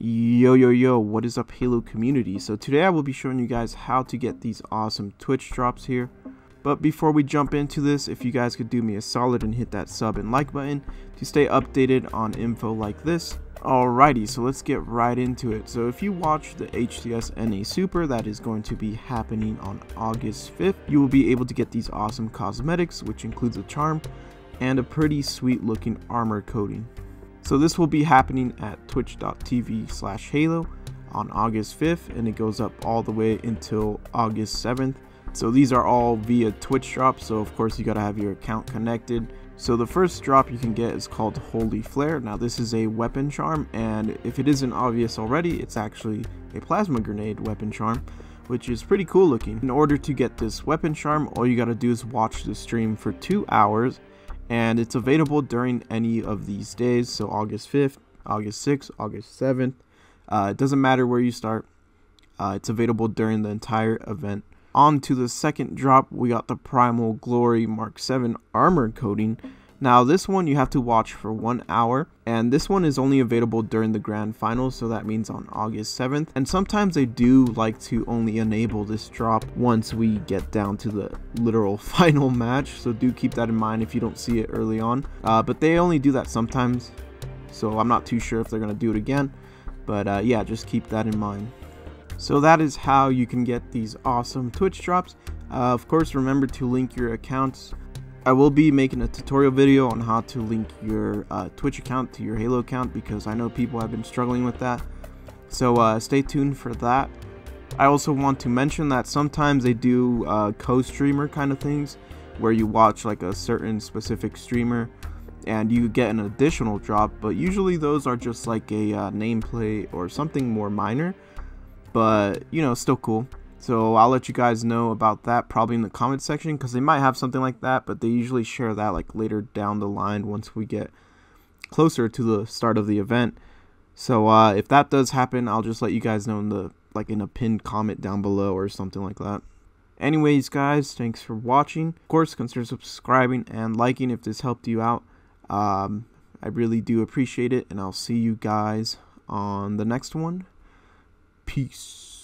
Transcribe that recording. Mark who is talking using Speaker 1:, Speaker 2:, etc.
Speaker 1: Yo yo yo, what is up Halo community? So today I will be showing you guys how to get these awesome Twitch drops here. But before we jump into this, if you guys could do me a solid and hit that sub and like button to stay updated on info like this. Alrighty, so let's get right into it. So if you watch the HCS NA Super that is going to be happening on August 5th, you will be able to get these awesome cosmetics, which includes a charm and a pretty sweet looking armor coating. So this will be happening at twitch.tv slash halo on August 5th and it goes up all the way until August 7th. So these are all via Twitch drops, so of course you gotta have your account connected. So the first drop you can get is called Holy Flare. Now this is a weapon charm and if it isn't obvious already, it's actually a plasma grenade weapon charm which is pretty cool looking. In order to get this weapon charm, all you gotta do is watch the stream for two hours and it's available during any of these days. So august 5th august 6th august 7th uh, it doesn't matter where you start. Uh, it's available during the entire event. On to the second drop we got the primal glory mark 7 armor coating now this one you have to watch for one hour and this one is only available during the grand finals so that means on August 7th and sometimes they do like to only enable this drop once we get down to the literal final match so do keep that in mind if you don't see it early on. Uh, but they only do that sometimes so I'm not too sure if they're gonna do it again. But uh, yeah just keep that in mind. So that is how you can get these awesome Twitch drops. Uh, of course remember to link your accounts I will be making a tutorial video on how to link your uh, Twitch account to your Halo account because I know people have been struggling with that. So uh, stay tuned for that. I also want to mention that sometimes they do uh, co-streamer kind of things where you watch like a certain specific streamer and you get an additional drop but usually those are just like a uh, nameplate or something more minor but you know still cool so I'll let you guys know about that probably in the comment section because they might have something like that, but they usually share that like later down the line once we get closer to the start of the event. So uh, if that does happen, I'll just let you guys know in the like in a pinned comment down below or something like that. Anyways, guys, thanks for watching. Of course, consider subscribing and liking if this helped you out. Um, I really do appreciate it, and I'll see you guys on the next one. Peace.